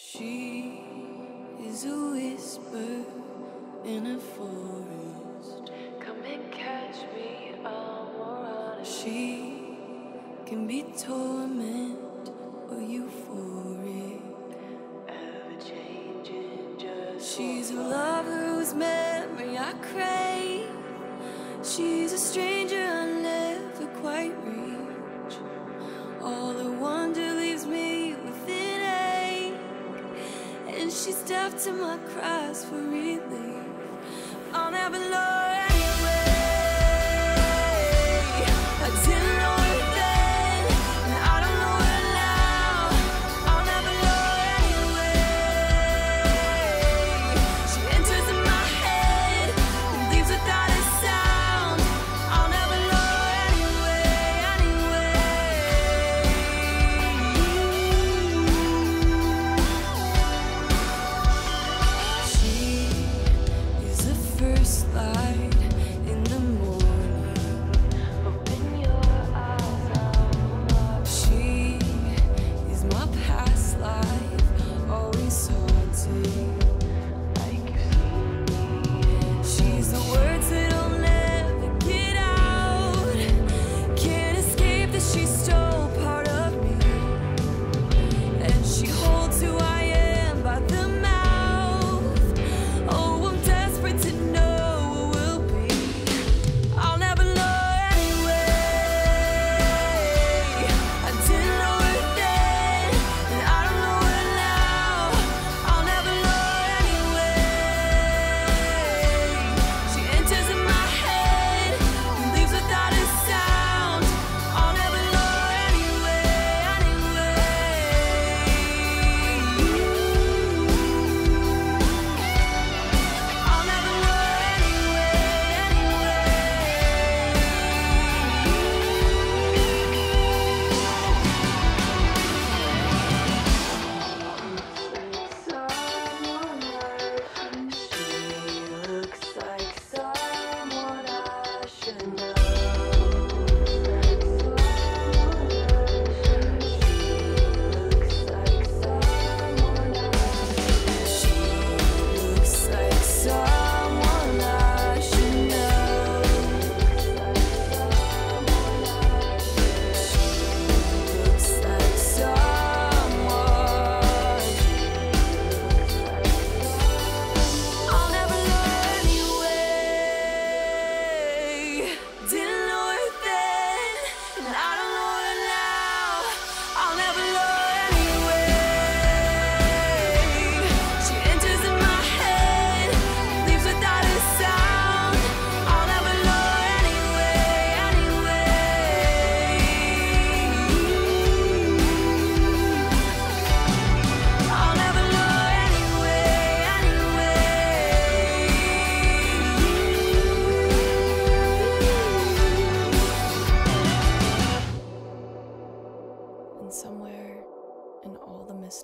She is a whisper in a forest. Come and catch me, I'm alright. She can be torment or euphoric. Ever changing, just. She's a lover whose memory I crave. She's a stranger. She stepped to my cries for relief. I'll never love.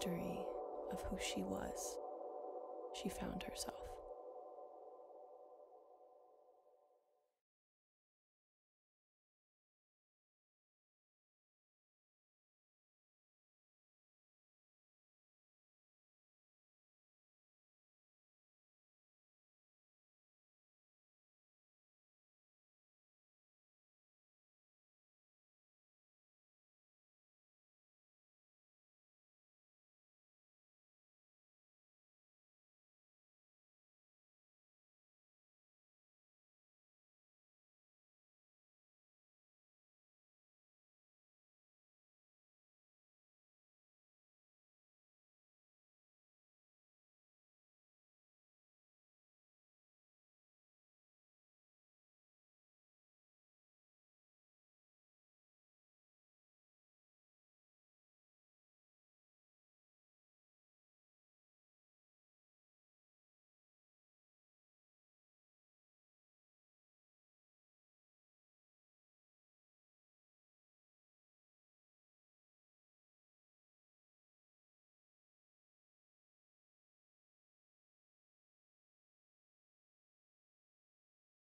mystery of who she was, she found herself.